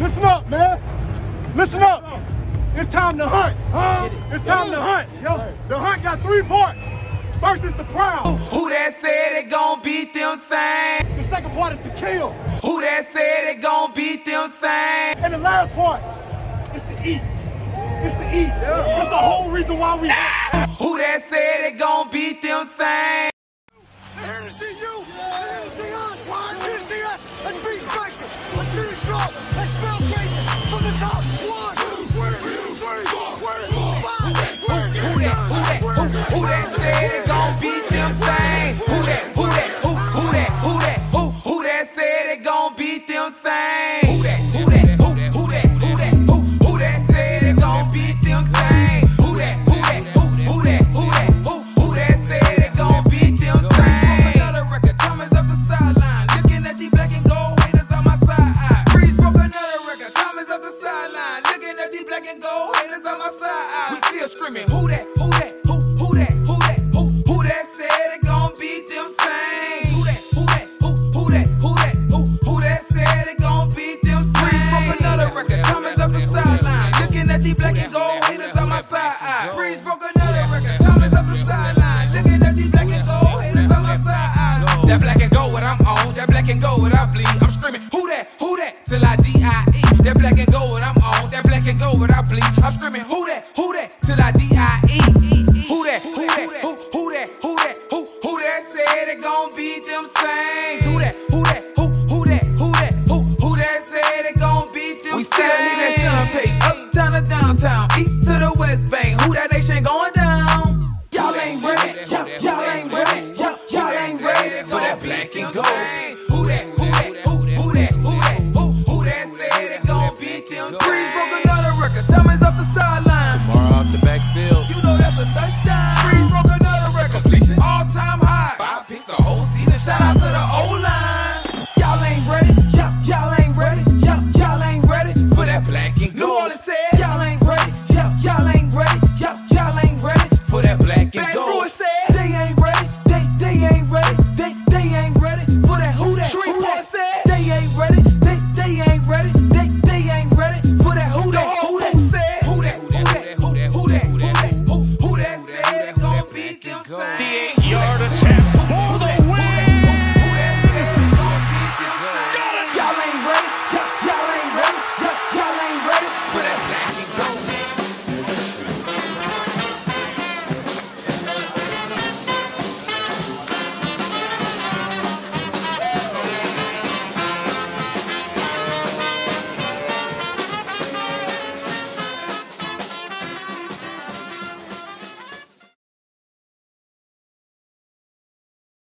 Listen up, man. Listen up. It's time to hunt. Huh? It's time to hunt. Yo, the hunt got three parts. First is the prowl. Who that said it gon' beat them Saints? The second part is the kill. Who that said it gon' beat them Saints? And the last part is to eat. It's to eat. It's the whole reason why we Who that said it gon' beat them Saints? That? Who that? Who, who that? Who that? Who, who that said it gon' beat them Saints? Who that? Who that? Who, who that? Who that? Who, who that said it gon' beat them Saints? Broke another record, Thomas up the sideline, looking at the black and gold haters on my side. Brees broke another record, Thomas up the sideline, looking at the black and gold haters on my side. That black and gold what I'm on, that black and gold what I bleed. I'm screaming, who that? Who that? Till I D.I.E. That black and N-I-E. Who that? Who that? Who, who that? Who that? Who, who that said it gon' be them Saints? Who that? Who that? Who, who that? Who that? Who, who that said it gon' be them Saints? We still need that champagne. Uptown to downtown, east to the west bank. Who that nation going down? Y'all ain't ready. Y'all ain't ready. Y'all ain't ready for that black and gold. do all it said.